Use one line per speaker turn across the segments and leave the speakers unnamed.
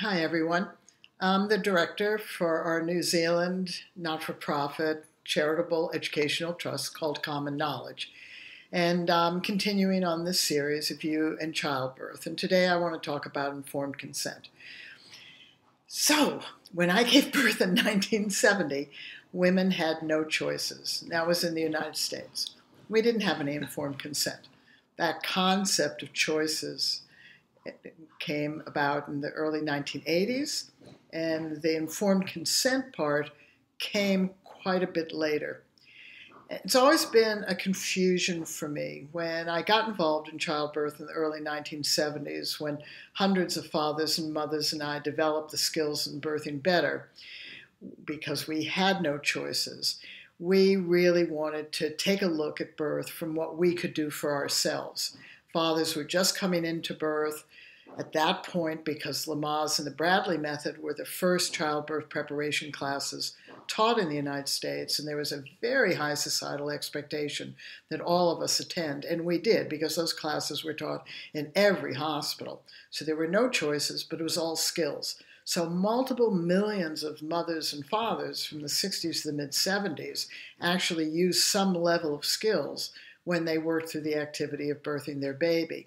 Hi, everyone. I'm the director for our New Zealand not for profit charitable educational trust called Common Knowledge. And I'm continuing on this series of you and childbirth. And today I want to talk about informed consent. So, when I gave birth in 1970, women had no choices. That was in the United States. We didn't have any informed consent. That concept of choices came about in the early 1980s, and the informed consent part came quite a bit later. It's always been a confusion for me when I got involved in childbirth in the early 1970s, when hundreds of fathers and mothers and I developed the skills in birthing better because we had no choices. We really wanted to take a look at birth from what we could do for ourselves. Fathers were just coming into birth at that point because Lamaze and the Bradley method were the first childbirth preparation classes taught in the United States, and there was a very high societal expectation that all of us attend, and we did because those classes were taught in every hospital. So there were no choices, but it was all skills. So multiple millions of mothers and fathers from the 60s to the mid 70s actually used some level of skills when they worked through the activity of birthing their baby.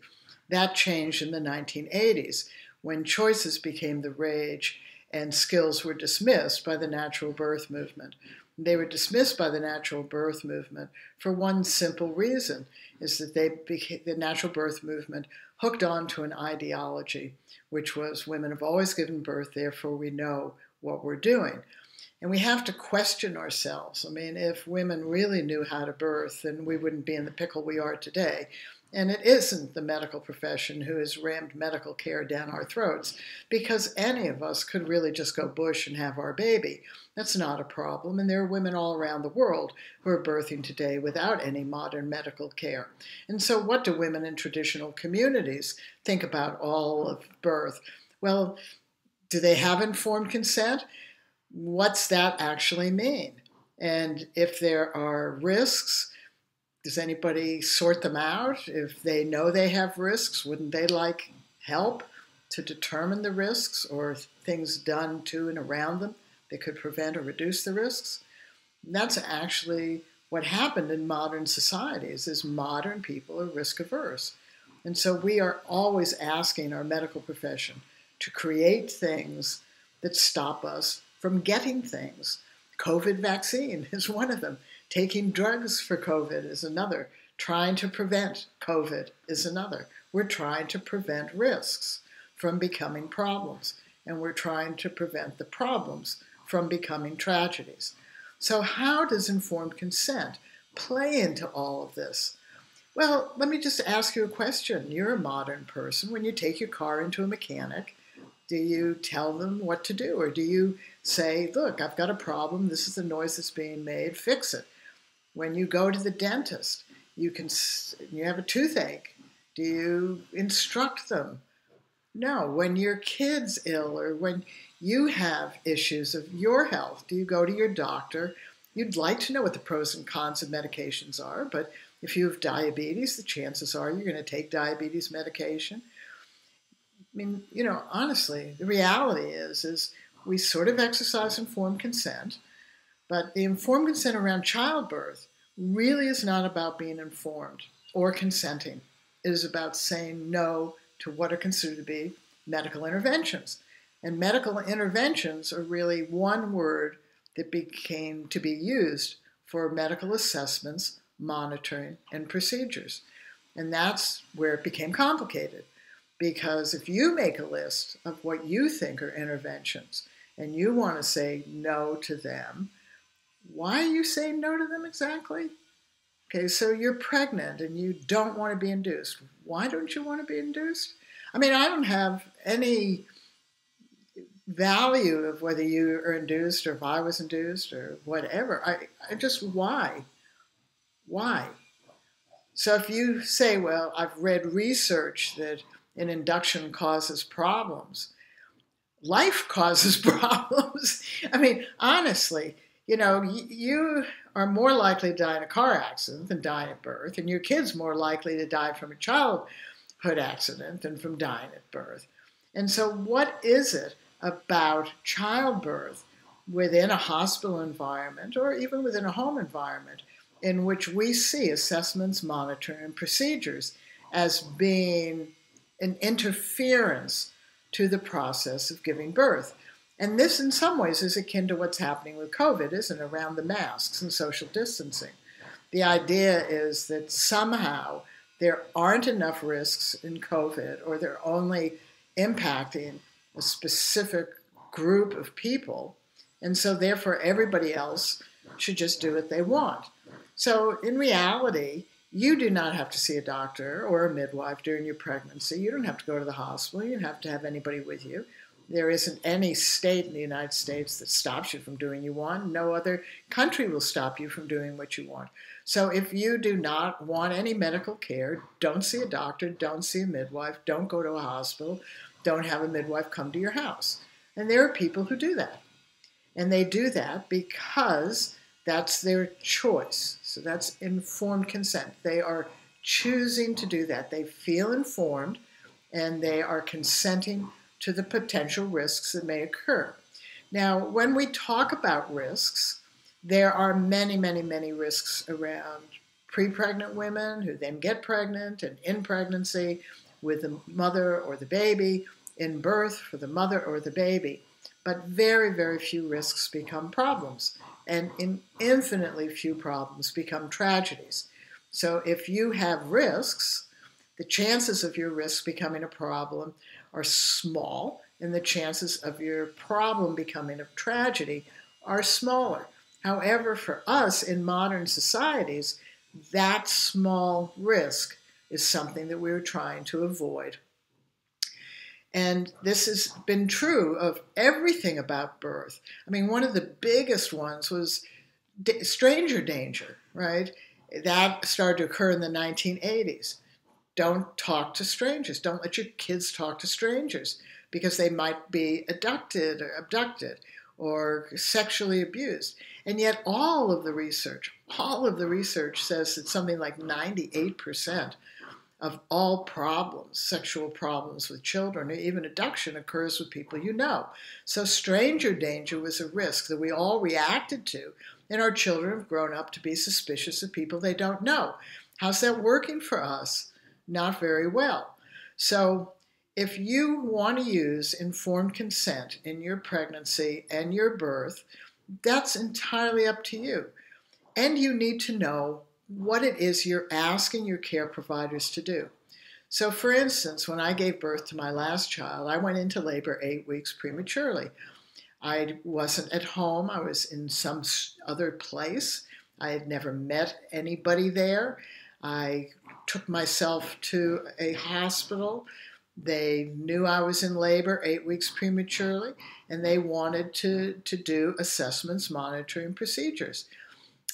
That changed in the 1980s when choices became the rage and skills were dismissed by the natural birth movement. They were dismissed by the natural birth movement for one simple reason is that they became, the natural birth movement hooked on to an ideology, which was women have always given birth, therefore we know what we're doing. And we have to question ourselves. I mean, if women really knew how to birth, then we wouldn't be in the pickle we are today. And it isn't the medical profession who has rammed medical care down our throats because any of us could really just go bush and have our baby. That's not a problem. And there are women all around the world who are birthing today without any modern medical care. And so, what do women in traditional communities think about all of birth? Well, do they have informed consent? What's that actually mean? And if there are risks, does anybody sort them out? If they know they have risks, wouldn't they like help to determine the risks or things done to and around them that could prevent or reduce the risks? And that's actually what happened in modern societies is modern people are risk averse. And so we are always asking our medical profession to create things that stop us from getting things. COVID vaccine is one of them. Taking drugs for COVID is another. Trying to prevent COVID is another. We're trying to prevent risks from becoming problems, and we're trying to prevent the problems from becoming tragedies. So, how does informed consent play into all of this? Well, let me just ask you a question. You're a modern person. When you take your car into a mechanic, do you tell them what to do? Or do you say, look, I've got a problem. This is the noise that's being made. Fix it. When you go to the dentist, you can you have a toothache. Do you instruct them? No. When your kid's ill or when you have issues of your health, do you go to your doctor? You'd like to know what the pros and cons of medications are, but if you have diabetes, the chances are you're going to take diabetes medication. I mean, you know, honestly, the reality is is we sort of exercise informed consent but the informed consent around childbirth really is not about being informed or consenting. It is about saying no to what are considered to be medical interventions. And medical interventions are really one word that became to be used for medical assessments, monitoring, and procedures. And that's where it became complicated. Because if you make a list of what you think are interventions and you want to say no to them, why are you saying no to them exactly? Okay, so you're pregnant and you don't want to be induced. Why don't you want to be induced? I mean, I don't have any value of whether you are induced or if I was induced or whatever. I, I just, why? Why? So if you say, well, I've read research that an induction causes problems, life causes problems. I mean, honestly, you know, you are more likely to die in a car accident than die at birth, and your kid's more likely to die from a childhood accident than from dying at birth. And so, what is it about childbirth within a hospital environment or even within a home environment in which we see assessments, monitoring, and procedures as being an interference to the process of giving birth. And this, in some ways, is akin to what's happening with COVID, isn't it, around the masks and social distancing. The idea is that somehow there aren't enough risks in COVID, or they're only impacting a specific group of people, and so therefore everybody else should just do what they want. So, in reality, you do not have to see a doctor or a midwife during your pregnancy. You don't have to go to the hospital. You don't have to have anybody with you. There isn't any state in the United States that stops you from doing you want. No other country will stop you from doing what you want. So if you do not want any medical care, don't see a doctor, don't see a midwife, don't go to a hospital, don't have a midwife come to your house. And there are people who do that. And they do that because that's their choice. So that's informed consent. They are choosing to do that. They feel informed and they are consenting to the potential risks that may occur. Now, when we talk about risks, there are many, many, many risks around pre pregnant women who then get pregnant and in pregnancy with the mother or the baby, in birth for the mother or the baby. But very, very few risks become problems, and in infinitely few problems become tragedies. So if you have risks, the chances of your risk becoming a problem are small, and the chances of your problem becoming a tragedy are smaller. However, for us in modern societies, that small risk is something that we're trying to avoid. And this has been true of everything about birth. I mean, one of the biggest ones was stranger danger, right? That started to occur in the 1980s don't talk to strangers. Don't let your kids talk to strangers because they might be abducted or abducted or sexually abused. And yet, all of the research, all of the research says that something like 98% of all problems, sexual problems with children, or even abduction, occurs with people you know. So, stranger danger was a risk that we all reacted to, and our children have grown up to be suspicious of people they don't know. How's that working for us? not very well. So, if you want to use informed consent in your pregnancy and your birth, that's entirely up to you. And you need to know what it is you're asking your care providers to do. So, for instance, when I gave birth to my last child, I went into labor eight weeks prematurely. I wasn't at home, I was in some other place. I had never met anybody there. I took myself to a hospital. They knew I was in labor eight weeks prematurely, and they wanted to, to do assessments, monitoring procedures.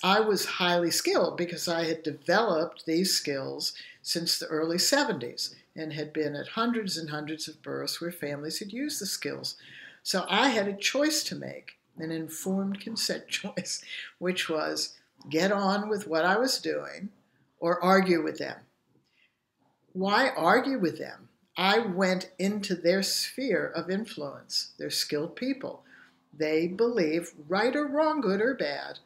I was highly skilled because I had developed these skills since the early 70s and had been at hundreds and hundreds of births where families had used the skills. So I had a choice to make, an informed consent choice, which was get on with what I was doing or argue with them. Why argue with them? I went into their sphere of influence. They're skilled people. They believe, right or wrong, good or bad,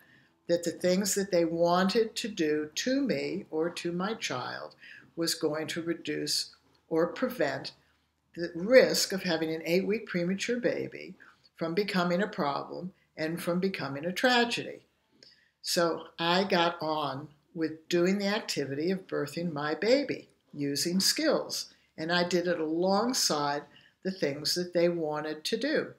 that the things that they wanted to do to me or to my child was going to reduce or prevent the risk of having an eight week premature baby from becoming a problem and from becoming a tragedy. So I got on with doing the activity of birthing my baby using skills. And I did it alongside the things that they wanted to do.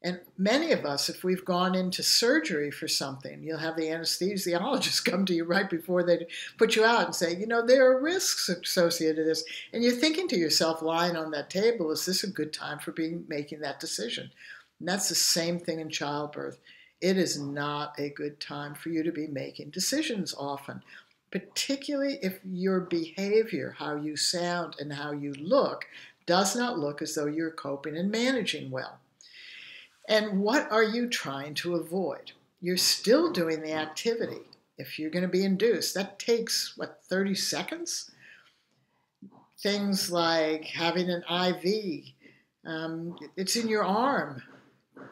And many of us, if we've gone into surgery for something, you'll have the anesthesiologist come to you right before they put you out and say, you know, there are risks associated with this. And you're thinking to yourself, lying on that table, is this a good time for being making that decision? And that's the same thing in childbirth it is not a good time for you to be making decisions often, particularly if your behavior, how you sound, and how you look, does not look as though you're coping and managing well. And what are you trying to avoid? You're still doing the activity. If you're going to be induced, that takes, what, 30 seconds? Things like having an IV Um, it's in your arm.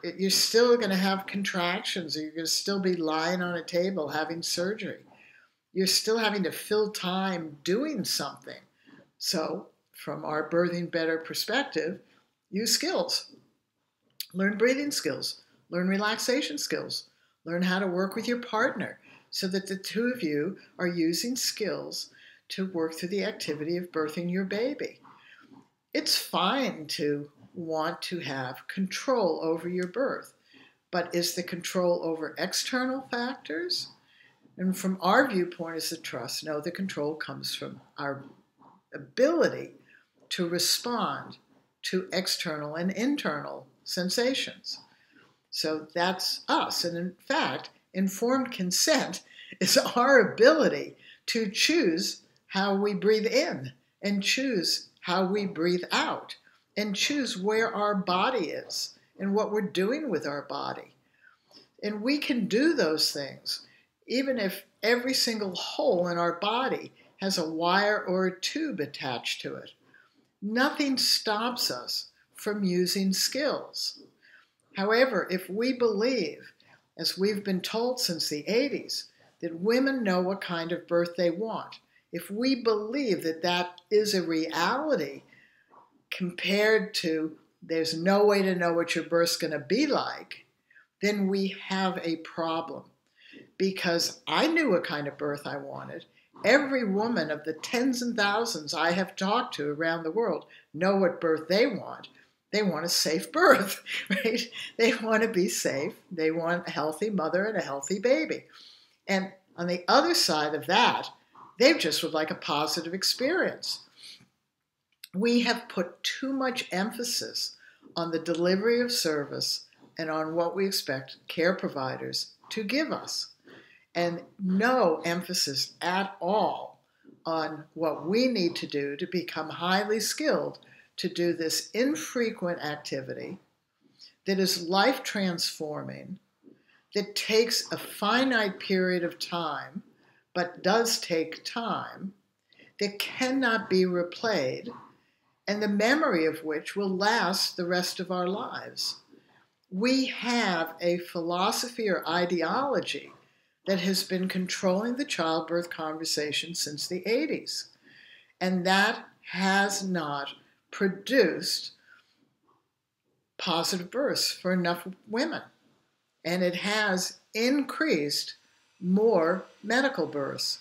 It, you're still going to have contractions, or you're going to still be lying on a table having surgery. You're still having to fill time doing something. So, from our Birthing Better perspective, use skills. Learn breathing skills, learn relaxation skills, learn how to work with your partner so that the two of you are using skills to work through the activity of birthing your baby. It's fine to want to have control over your birth, but is the control over external factors? And from our viewpoint as a trust, no, the control comes from our ability to respond to external and internal sensations. So that's us. And in fact, informed consent is our ability to choose how we breathe in and choose how we breathe out and choose where our body is and what we're doing with our body. And we can do those things even if every single hole in our body has a wire or a tube attached to it. Nothing stops us from using skills. However, if we believe, as we've been told since the 80s, that women know what kind of birth they want, if we believe that that is a reality compared to there's no way to know what your birth's going to be like, then we have a problem. Because I knew what kind of birth I wanted. Every woman of the tens and thousands I have talked to around the world know what birth they want. They want a safe birth, right? They want to be safe. They want a healthy mother and a healthy baby. And on the other side of that, they just would like a positive experience. We have put too much emphasis on the delivery of service and on what we expect care providers to give us, and no emphasis at all on what we need to do to become highly skilled to do this infrequent activity that is life transforming, that takes a finite period of time, but does take time, that cannot be replayed, and the memory of which will last the rest of our lives. We have a philosophy or ideology that has been controlling the childbirth conversation since the 80s, and that has not produced positive births for enough women. And it has increased more medical births,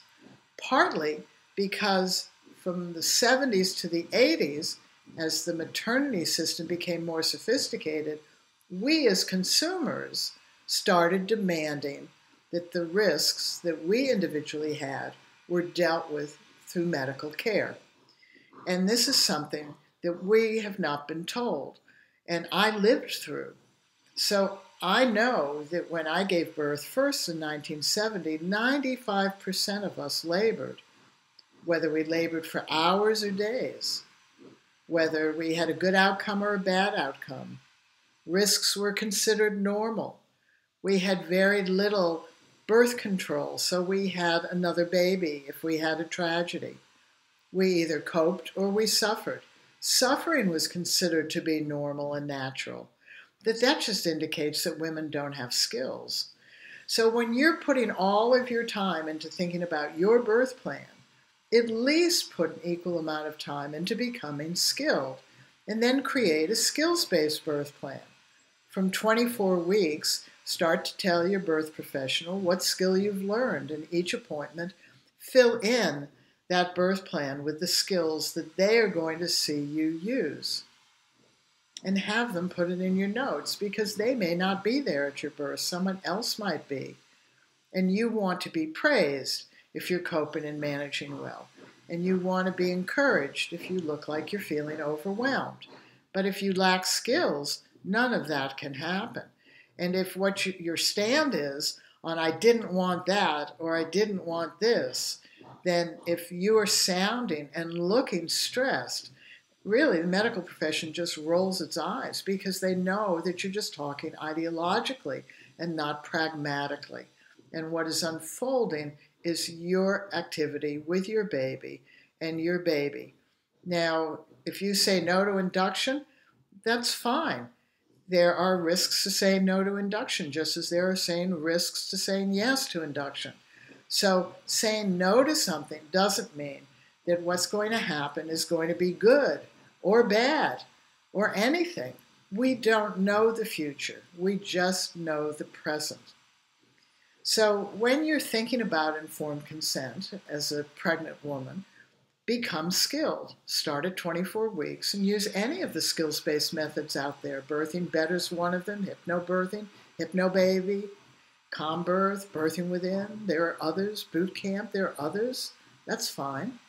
partly because from the 70s to the 80s, as the maternity system became more sophisticated, we as consumers started demanding that the risks that we individually had were dealt with through medical care. And this is something that we have not been told. And I lived through. So I know that when I gave birth first in 1970, 95% of us labored, whether we labored for hours or days, whether we had a good outcome or a bad outcome. Risks were considered normal. We had very little birth control, so we had another baby if we had a tragedy. We either coped or we suffered suffering was considered to be normal and natural. That that just indicates that women don't have skills. So when you're putting all of your time into thinking about your birth plan, at least put an equal amount of time into becoming skilled and then create a skills-based birth plan. From 24 weeks, start to tell your birth professional what skill you've learned in each appointment. Fill in that birth plan with the skills that they are going to see you use. And have them put it in your notes because they may not be there at your birth. Someone else might be. And you want to be praised if you're coping and managing well. And you want to be encouraged if you look like you're feeling overwhelmed. But if you lack skills, none of that can happen. And if what you, your stand is on, I didn't want that or I didn't want this, then if you are sounding and looking stressed, really the medical profession just rolls its eyes because they know that you're just talking ideologically and not pragmatically. And what is unfolding is your activity with your baby and your baby. Now, if you say no to induction, that's fine. There are risks to saying no to induction, just as there are saying risks to saying yes to induction. So saying no to something doesn't mean that what's going to happen is going to be good or bad or anything. We don't know the future, we just know the present. So when you're thinking about informed consent as a pregnant woman, become skilled. Start at 24 weeks and use any of the skills based methods out there. Birthing better is one of them, hypnobirthing, hypnobaby, calm birth, birthing within. There are others, boot camp, there are others. That's fine.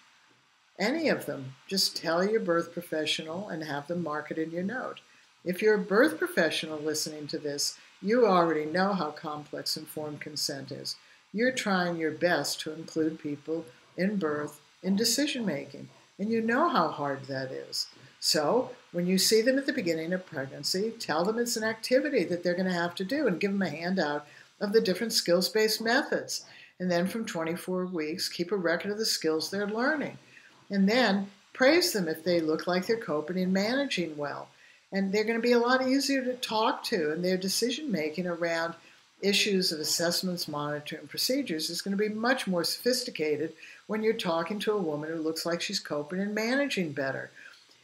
Any of them. Just tell your birth professional and have them mark it in your note. If you're a birth professional listening to this, you already know how complex informed consent is. You're trying your best to include people in birth in decision making, and you know how hard that is. So, when you see them at the beginning of pregnancy, tell them it's an activity that they're going to have to do and give them a handout of the different skills based methods. And then from 24 weeks, keep a record of the skills they're learning. And then praise them if they look like they're coping and managing well. And they're going to be a lot easier to talk to, and their decision making around issues of assessments, monitoring, procedures is going to be much more sophisticated when you're talking to a woman who looks like she's coping and managing better.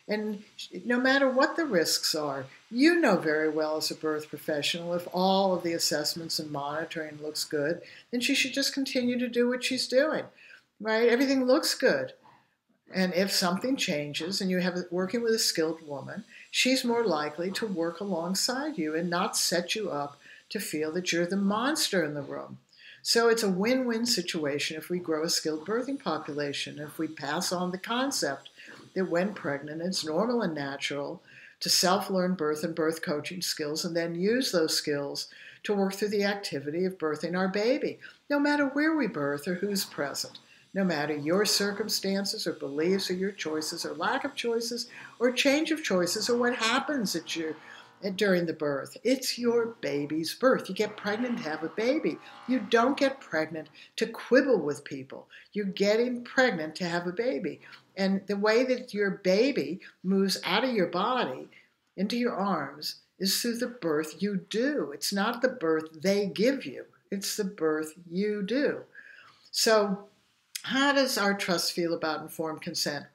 And no matter what the risks are, you know very well as a birth professional if all of the assessments and monitoring looks good, then she should just continue to do what she's doing, right? Everything looks good. And if something changes and you have working with a skilled woman, she's more likely to work alongside you and not set you up to feel that you're the monster in the room. So it's a win win situation if we grow a skilled birthing population, if we pass on the concept that when pregnant, it's normal and natural to self learn birth and birth coaching skills and then use those skills to work through the activity of birthing our baby, no matter where we birth or who's present no matter your circumstances or beliefs or your choices or lack of choices or change of choices or what happens at your during the birth. It's your baby's birth. You get pregnant to have a baby. You don't get pregnant to quibble with people. You're getting pregnant to have a baby. And the way that your baby moves out of your body into your arms is through the birth you do. It's not the birth they give you, it's the birth you do. So how does our trust feel about informed consent?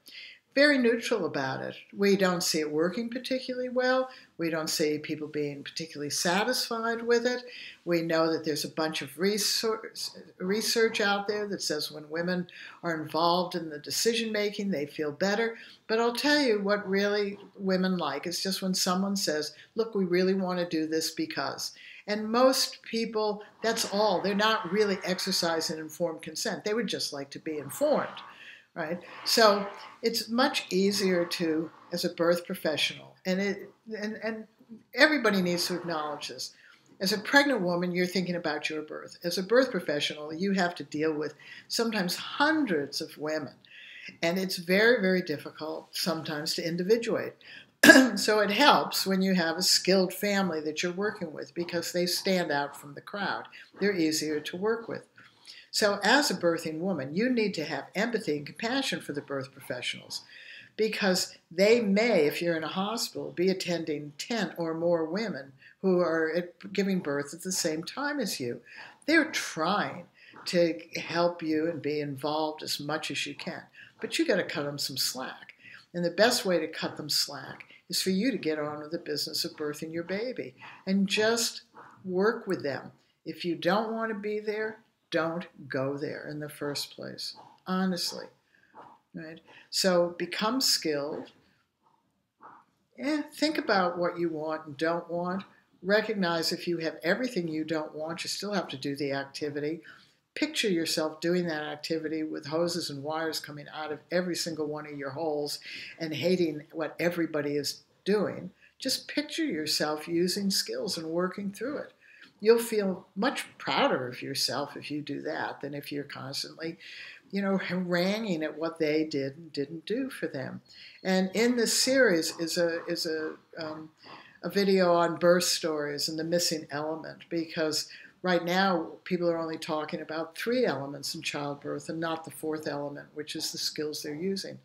Very neutral about it. We don't see it working particularly well. We don't see people being particularly satisfied with it. We know that there's a bunch of research, research out there that says when women are involved in the decision making, they feel better. But I'll tell you what really women like is just when someone says, Look, we really want to do this because. And most people, that's all. They're not really exercising informed consent. They would just like to be informed, right? So it's much easier to, as a birth professional, and it and, and everybody needs to acknowledge this. As a pregnant woman, you're thinking about your birth. As a birth professional, you have to deal with sometimes hundreds of women. And it's very, very difficult sometimes to individuate. so it helps when you have a skilled family that you're working with because they stand out from the crowd. They're easier to work with. So, as a birthing woman, you need to have empathy and compassion for the birth professionals because they may, if you're in a hospital, be attending 10 or more women who are giving birth at the same time as you. They're trying to help you and be involved as much as you can, but you got to cut them some slack. And the best way to cut them slack is for you to get on with the business of birthing your baby and just work with them. If you don't want to be there, don't go there in the first place. Honestly. Right? So become skilled. Yeah, think about what you want and don't want. Recognize if you have everything you don't want, you still have to do the activity picture yourself doing that activity with hoses and wires coming out of every single one of your holes and hating what everybody is doing. Just picture yourself using skills and working through it. You'll feel much prouder of yourself if you do that than if you're constantly, you know, haranguing at what they did and didn't do for them. And in this series is a is a um, a video on birth stories and the missing element because Right now, people are only talking about three elements in childbirth and not the fourth element, which is the skills they're using.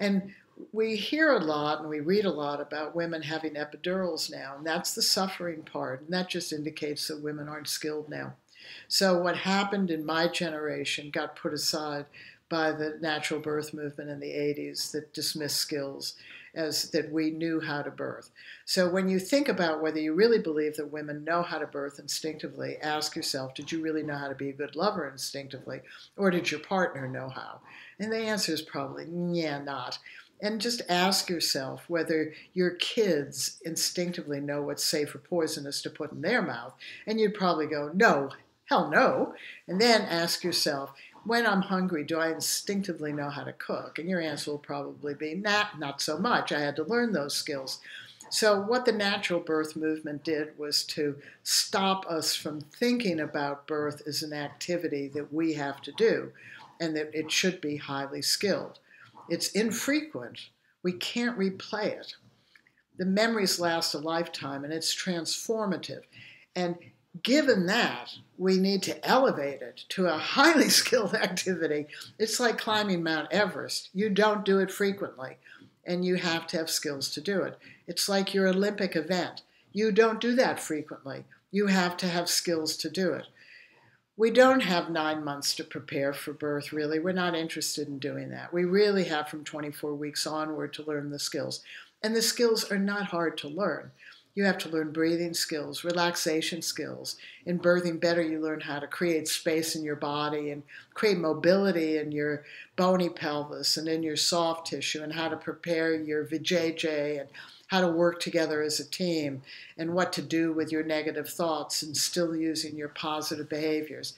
And we hear a lot and we read a lot about women having epidurals now, and that's the suffering part, and that just indicates that women aren't skilled now. So, what happened in my generation got put aside by the natural birth movement in the 80s that dismissed skills as that we knew how to birth. So when you think about whether you really believe that women know how to birth instinctively, ask yourself, did you really know how to be a good lover instinctively? Or did your partner know how? And the answer is probably, yeah, not. And just ask yourself whether your kids instinctively know what's safe or poisonous to put in their mouth. And you'd probably go, no, hell no. And then ask yourself, when I'm hungry, do I instinctively know how to cook? And your answer will probably be, nah, not so much. I had to learn those skills. So, what the natural birth movement did was to stop us from thinking about birth as an activity that we have to do and that it should be highly skilled. It's infrequent, we can't replay it. The memories last a lifetime and it's transformative. And given that, we need to elevate it to a highly skilled activity. It's like climbing Mount Everest. You don't do it frequently, and you have to have skills to do it. It's like your Olympic event. You don't do that frequently. You have to have skills to do it. We don't have nine months to prepare for birth, really. We're not interested in doing that. We really have from 24 weeks onward to learn the skills. And the skills are not hard to learn. You have to learn breathing skills, relaxation skills. In birthing better, you learn how to create space in your body and create mobility in your bony pelvis and in your soft tissue, and how to prepare your vajayjay and how to work together as a team, and what to do with your negative thoughts and still using your positive behaviors.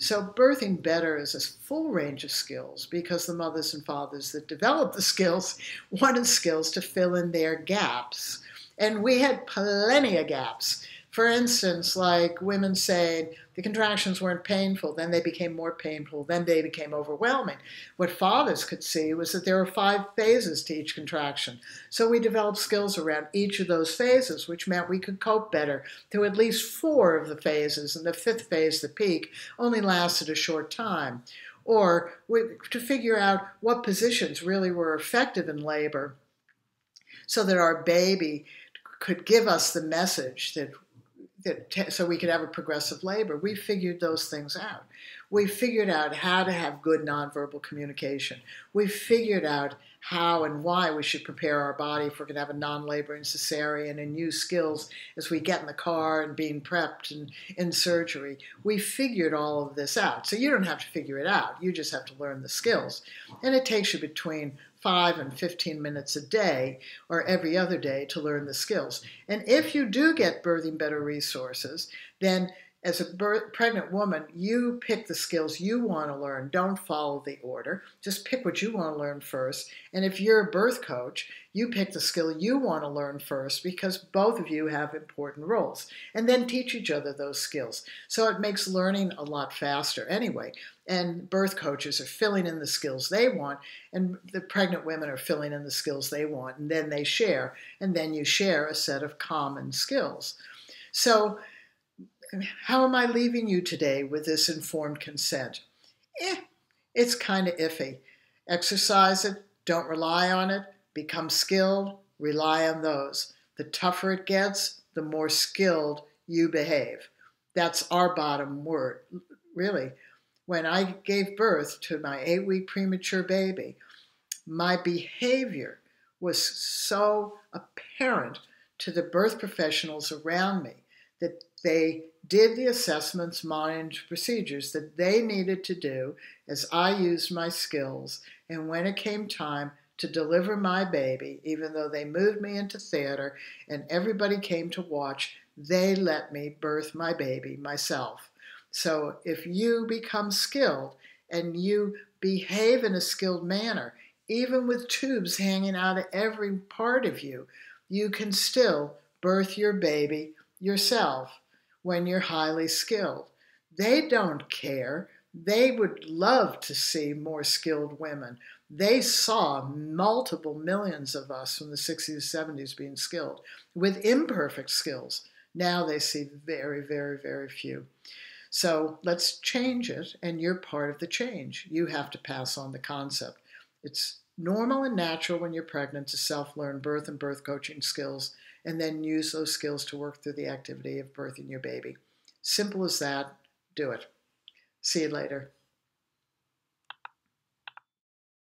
So, birthing better is a full range of skills because the mothers and fathers that develop the skills wanted skills to fill in their gaps and we had plenty of gaps. For instance, like women saying the contractions weren't painful, then they became more painful, then they became overwhelming. What fathers could see was that there were five phases to each contraction. So we developed skills around each of those phases, which meant we could cope better through at least four of the phases, and the fifth phase, the peak, only lasted a short time. Or to figure out what positions really were effective in labor so that our baby could give us the message that that so we could have a progressive labor. We figured those things out. We figured out how to have good nonverbal communication. We figured out how and why we should prepare our body if we're going to have a non-laboring cesarean and use skills as we get in the car and being prepped and in surgery. We figured all of this out. So you don't have to figure it out. You just have to learn the skills. And it takes you between 5 and 15 minutes a day or every other day to learn the skills. And if you do get Birthing Better resources, then as a birth, pregnant woman, you pick the skills you want to learn. Don't follow the order. Just pick what you want to learn first. And if you're a birth coach, you pick the skill you want to learn first because both of you have important roles. And then teach each other those skills. So it makes learning a lot faster anyway. And birth coaches are filling in the skills they want, and the pregnant women are filling in the skills they want. And then they share. And then you share a set of common skills. So, how am I leaving you today with this informed consent? Eh, it's kind of iffy. Exercise it, don't rely on it, become skilled, rely on those. The tougher it gets, the more skilled you behave. That's our bottom word, really. When I gave birth to my eight week premature baby, my behavior was so apparent to the birth professionals around me that they did the assessments, monitored procedures that they needed to do as I used my skills. And when it came time to deliver my baby, even though they moved me into theater and everybody came to watch, they let me birth my baby myself. So if you become skilled and you behave in a skilled manner, even with tubes hanging out of every part of you, you can still birth your baby yourself when you're highly skilled. They don't care. They would love to see more skilled women. They saw multiple millions of us from the 60s, 70s being skilled with imperfect skills. Now they see very, very, very few. So let's change it, and you're part of the change. You have to pass on the concept. It's normal and natural when you're pregnant to self learn birth and birth coaching skills and then use those skills to work through the activity of birthing your baby. Simple as that. Do it. See you later.